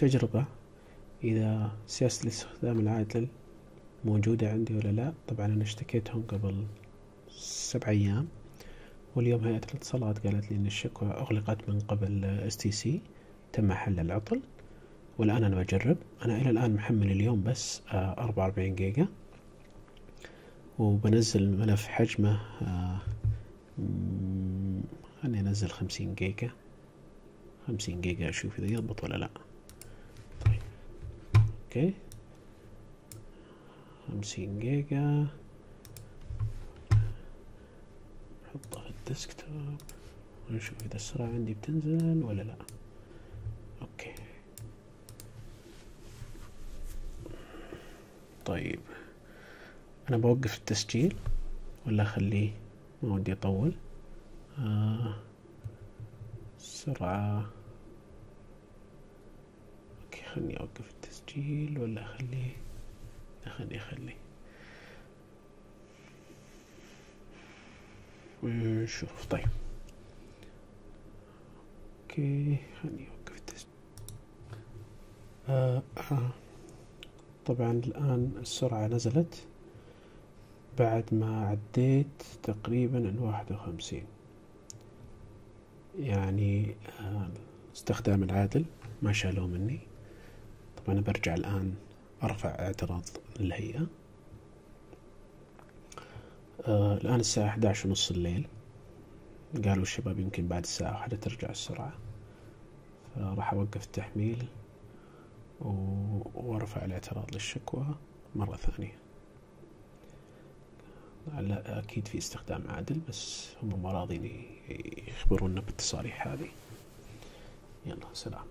تجربة إذا سياسة الاستخدام العادل موجودة عندي ولا لا؟ طبعا أنا اشتكيتهم قبل سبع أيام واليوم هيئة الاتصالات قالت لي إن الشكوى أغلقت من قبل STC تم حل العطل والآن أنا بجرب. أنا إلى الآن محمل اليوم بس أربعة وأربعين جيجا وبنزل ملف حجمه خلني أنزل خمسين جيجا خمسين جيجا أشوف إذا يضبط ولا لأ. okay خمسين جيجا. نحطها في ال desktop. ونشوف إذا السرعة عندي بتنزل ولا لأ. okay طيب. أنا بوقف التسجيل ولا أخليه؟ ما ودي أطول. آه. سرعة. okay خلني أوقف التسجيل ولا أخليه خلني أخليه ونشوف طيب. okay خليني اوقف التسجيل. آه آه. طبعا الآن السرعة نزلت بعد ما عديت تقريبا الواحد وخمسين. يعني آه استخدام العادل ما شالوه مني. طبعا أنا برجع الآن أرفع اعتراض للهيئة. آه الآن الساعة 11 ونص الليل. قالوا الشباب يمكن بعد الساعة واحدة ترجع السرعة. فراح أوقف التحميل وأرفع الاعتراض للشكوى مرة ثانية. لا أكيد في استخدام عادل بس هم ما راضين يخبرونا بالتصاريح هذه يلا سلام.